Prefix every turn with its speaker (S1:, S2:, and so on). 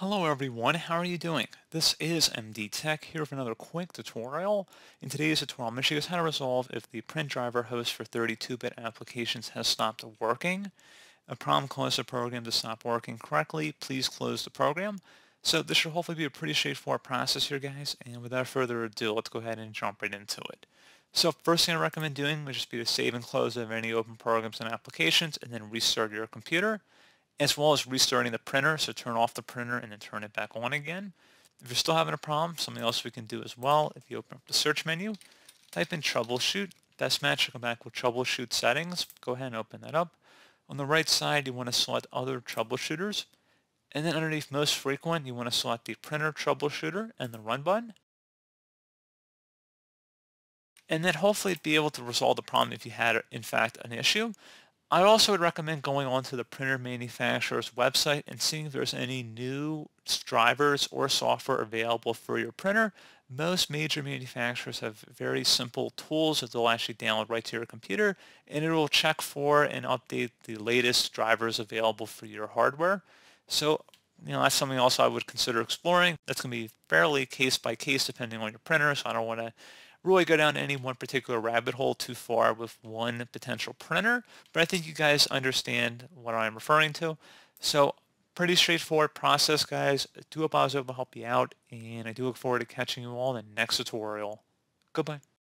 S1: Hello everyone, how are you doing? This is MD Tech here with another quick tutorial. In today's tutorial, I'm going to show you how to resolve if the print driver host for 32-bit applications has stopped working. A problem caused the program to stop working correctly. Please close the program. So this should hopefully be a pretty straightforward process here guys, and without further ado, let's go ahead and jump right into it. So first thing I recommend doing would just be to save and close of any open programs and applications and then restart your computer as well as restarting the printer. So turn off the printer and then turn it back on again. If you're still having a problem, something else we can do as well. If you open up the search menu, type in troubleshoot. Best match will come back with troubleshoot settings. Go ahead and open that up. On the right side, you want to select other troubleshooters. And then underneath most frequent, you want to select the printer troubleshooter and the run button. And then hopefully be able to resolve the problem if you had, in fact, an issue. I also would recommend going onto the printer manufacturer's website and seeing if there's any new drivers or software available for your printer. Most major manufacturers have very simple tools that they'll actually download right to your computer and it will check for and update the latest drivers available for your hardware. So, you know, that's something else I would consider exploring. That's going to be fairly case by case depending on your printer, so I don't want to really go down any one particular rabbit hole too far with one potential printer, but I think you guys understand what I'm referring to. So pretty straightforward process, guys. I do a able to help you out, and I do look forward to catching you all in the next tutorial. Goodbye.